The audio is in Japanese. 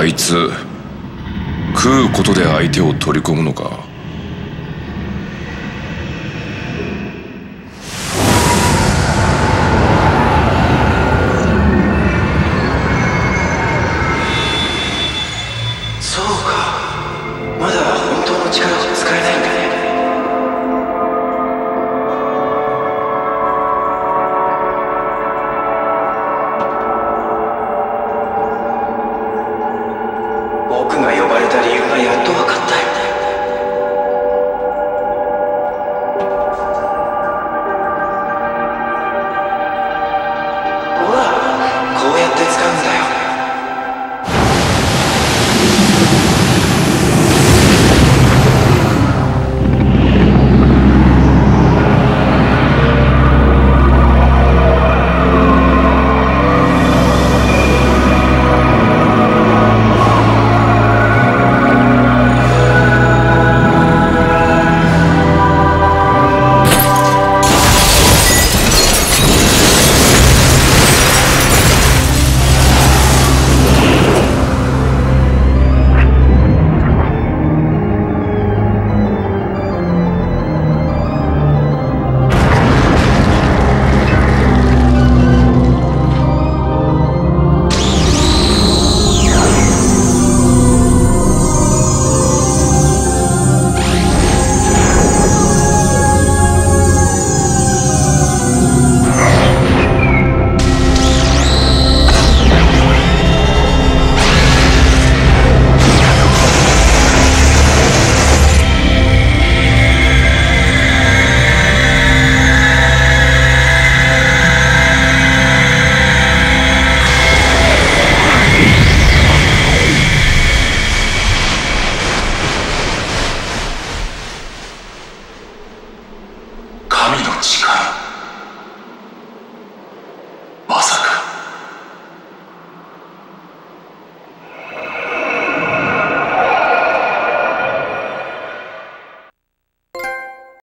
あいつ食うことで相手を取り込むのか？